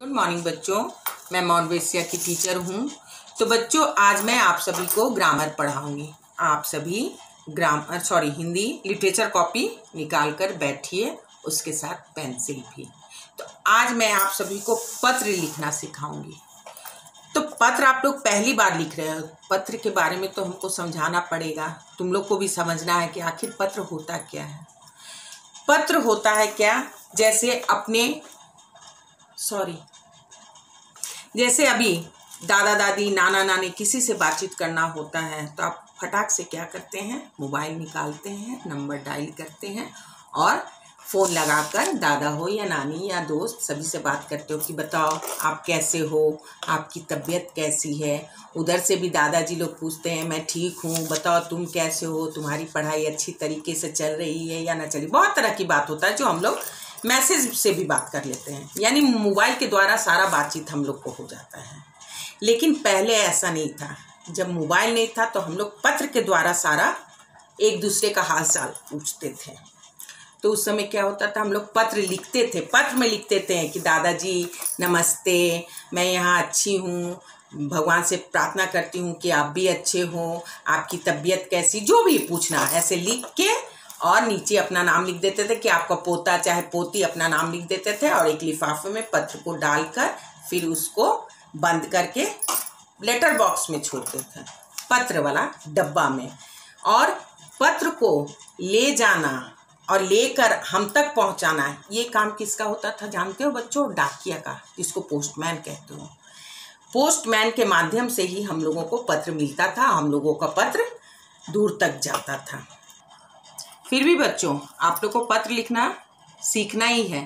Good morning बच्चों। मैं मॉनवेसिया की टीचर हूँ। तो बच्चों, आज मैं आप सभी को ग्रामर पढ़ाऊँगी। आप सभी grammar sorry Hindi literature copy निकाल कर बैठिए, उसके साथ पेंसिल भी। तो आज मैं आप सभी को पत्र लिखना सिखाऊँगी। तो पत्र आप लोग पहली बार लिख रहे हो। पत्र के बारे में तो हमको समझाना पड़ेगा। तुम लोग को भी समझना है कि आखिर पत्र होता क्या है। पत्र होता है क्या? जैसे अपने सॉरी जैसे अभी दादा दादी, नाना नानी किसी से बातचीत करना होता है तो आप फटाक से क्या करते हैं? मोबाइल निकालते हैं, नंबर डायल करते हैं और फ़ोन लगाकर दादा हो या नानी या दोस्त सभी से बात करते हो कि बताओ, आप कैसे हो? आपकी तबीयत कैसी है? उधर से भी दादाजी लोग पूछते हैं, मैं ठीक हूँ, बताओ तुम कैसे हो? तुम्हारी पढ़ाई अच्छी तरीके से चल रही है या ना चली बहुत तरह की बात होता है जो हम लोग मैसेज से भी बात कर लेते हैं। यानी मोबाइल के द्वारा सारा बातचीत हम लोग को हो जाता है। लेकिन पहले ऐसा नहीं था। जब मोबाइल नहीं था तो हम लोग पत्र के द्वारा सारा एक दूसरे का हाल चाल पूछते थे। तो उस समय क्या होता था, हम लोग पत्र लिखते थे। पत्र में लिखते थे कि दादाजी, नमस्ते, मैं यहाँ अच्छी हूँ। भगवान से प्रार्थना करती हूँ कि आप भी अच्छे हों, आपकी तबीयत कैसी, जो भी पूछना ऐसे लिख के और नीचे अपना नाम लिख देते थे कि आपका पोता, चाहे पोती, अपना नाम लिख देते थे और एक लिफाफे में पत्र को डालकर फिर उसको बंद करके लेटर बॉक्स में छोड़ते थे, पत्र वाला डब्बा में। और पत्र को ले जाना और लेकर हम तक पहुंचाना, ये काम किसका होता था जानते हो बच्चों? डाकिया का, जिसको पोस्टमैन कहते हो। पोस्टमैन के माध्यम से ही हम लोगों को पत्र मिलता था, हम लोगों का पत्र दूर तक जाता था। फिर भी बच्चों, आप लोग को पत्र लिखना सीखना ही है।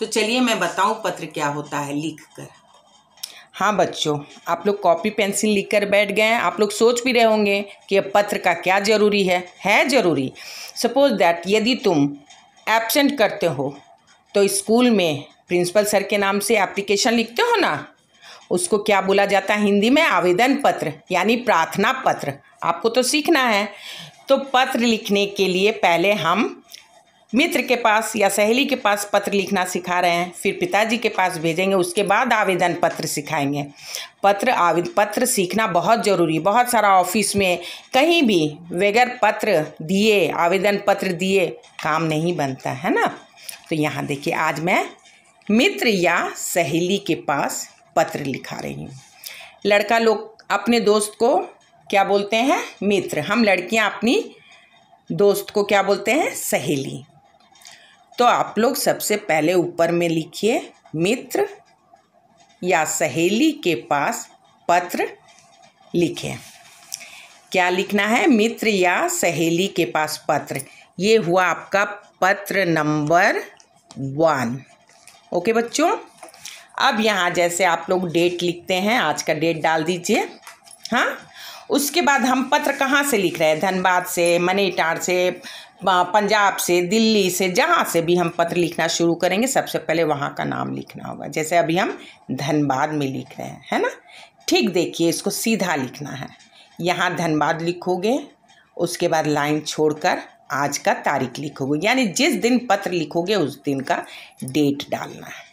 तो चलिए मैं बताऊँ पत्र क्या होता है लिख कर हाँ बच्चों, आप लोग कॉपी, पेंसिल लिख कर बैठ गए हैं। आप लोग सोच भी रहे होंगे कि अब पत्र का क्या ज़रूरी है। है ज़रूरी। सपोज़ दैट यदि तुम एबसेंट करते हो तो स्कूल में प्रिंसिपल सर के नाम से एप्लीकेशन लिखते हो ना? उसको क्या बोला जाता है? हिंदी में आवेदन पत्र, यानी प्रार्थना पत्र। आपको तो सीखना है। तो पत्र लिखने के लिए पहले हम मित्र के पास या सहेली के पास पत्र लिखना सिखा रहे हैं, फिर पिताजी के पास भेजेंगे, उसके बाद आवेदन पत्र सिखाएँगे। पत्र आवेदन पत्र सीखना बहुत ज़रूरी बहुत सारा ऑफ़िस में कहीं भी बगैर पत्र दिए, आवेदन पत्र दिए, काम नहीं बनता, है ना? तो यहाँ देखिए, आज मैं मित्र या सहेली के पास पत्र लिखा रही हूँ। लड़का लोग अपने दोस्त को क्या बोलते हैं? मित्र। हम लड़कियाँ अपनी दोस्त को क्या बोलते हैं? सहेली। तो आप लोग सबसे पहले ऊपर में लिखिए, मित्र या सहेली के पास पत्र लिखें। क्या लिखना है? मित्र या सहेली के पास पत्र। ये हुआ आपका पत्र नंबर वन। ओके बच्चों? अब यहाँ जैसे आप लोग डेट लिखते हैं, आज का डेट डाल दीजिए। हाँ? उसके बाद हम पत्र कहाँ से लिख रहे हैं? धनबाद से, मनीटार से पंजाब से, दिल्ली से, जहाँ से भी हम पत्र लिखना शुरू करेंगे, सबसे पहले वहाँ का नाम लिखना होगा। जैसे अभी हम धनबाद में लिख रहे हैं, है ना? ठीक, देखिए, इसको सीधा लिखना है। यहाँ धनबाद लिखोगे, उसके बाद लाइन छोड़कर आज का तारीख लिखोगे। यानी जिस दिन पत्र लिखोगे, उस दिन का डेट डालना है।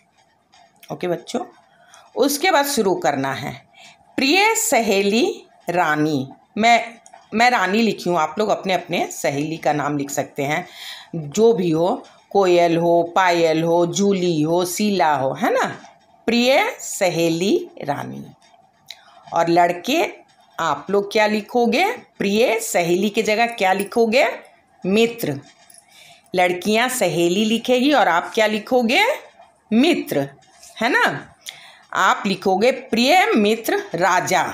ओके बच्चों? उसके बाद शुरू करना है। प्रिय सहेली रानी। मैं मैं रानी लिखी हूँ, आप लोग अपने अपने सहेली का नाम लिख सकते हैं। जो भी हो, कोयल हो, पायल हो, जूली हो, सीला हो, है ना? प्रिय सहेली रानी। और लड़के, आप लोग क्या लिखोगे? प्रिय सहेली की जगह क्या लिखोगे? मित्र। लड़कियाँ सहेली लिखेगी और आप क्या लिखोगे? मित्र। है ना? आप लिखोगे प्रिय मित्र राजा।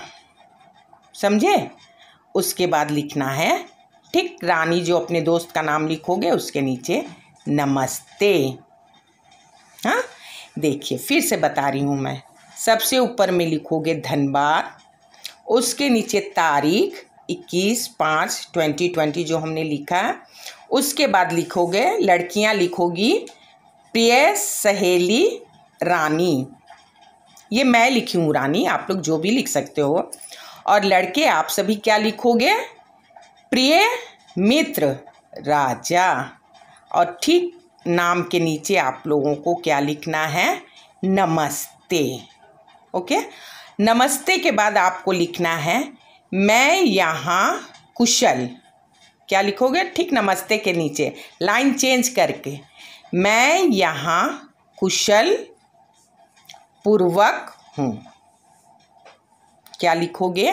समझे? उसके बाद लिखना है, ठीक, रानी जो अपने दोस्त का नाम लिखोगे उसके नीचे, नमस्ते। हाँ? देखिए, फिर से बता रही हूँ मैं। सबसे ऊपर में लिखोगे धनबाद, उसके नीचे तारीख, इक्कीस पाँच ट्वेंटी ट्वेंटी जो हमने लिखा है। उसके बाद लिखोगे, लड़कियाँ लिखोगी, प्रिय सहेली रानी। ये मैं लिखी हूँ रानी, आप लोग जो भी लिख सकते हो। और लड़के, आप सभी क्या लिखोगे? प्रिय मित्र, राजा। और ठीक नाम के नीचे आप लोगों को क्या लिखना है? नमस्ते। ओके? नमस्ते के बाद आपको लिखना है, मैं यहाँ कुशल। क्या लिखोगे? ठीक नमस्ते के नीचे। लाइन चेंज करके, मैं यहाँ कुशल पूर्वक हूँ। क्या लिखोगे?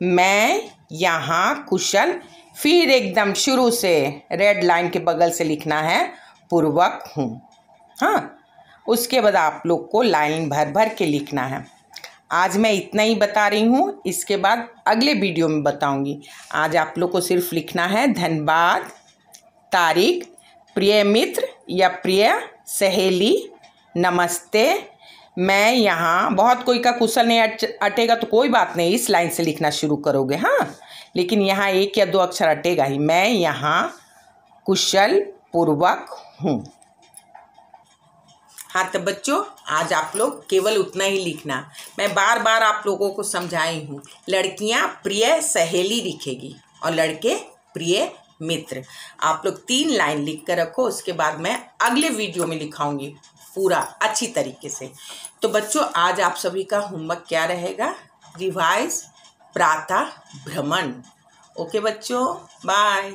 मैं यहाँ कुशल, फिर एकदम शुरू से रेड लाइन के बगल से लिखना है, पूर्वक हूँ। हाँ उसके बाद आप लोग को लाइन भर भर के लिखना है। आज मैं इतना ही बता रही हूँ, इसके बाद अगले वीडियो में बताऊँगी। आज आप लोग को सिर्फ़ लिखना है धन्यवाद तारीख, प्रिय मित्र या प्रिय सहेली, नमस्ते मैं यहाँ, बहुत कोई का कुशल नहीं अट, अटेगा तो कोई बात नहीं, इस लाइन से लिखना शुरू करोगे हाँ? लेकिन यहाँ एक या दो अक्षर अटेगा ही। मैं यहाँ कुशल पूर्वक हूँ। हाँ तो बच्चों, आज आप लोग केवल उतना ही लिखना। मैं बार बार आप लोगों को समझाई हूँ। लड़कियाँ प्रिय सहेली लिखेगी और लड़के प्रिय मित्र। आप लोग तीन लाइन लिख कर रखो, उसके बाद मैं अगले वीडियो में लिखाऊँगी। पूरा अच्छी तरीके से। तो बच्चों, आज आप सभी का होमवर्क क्या रहेगा? रिवाइज प्रातः भ्रमण। ओके बच्चों? बाय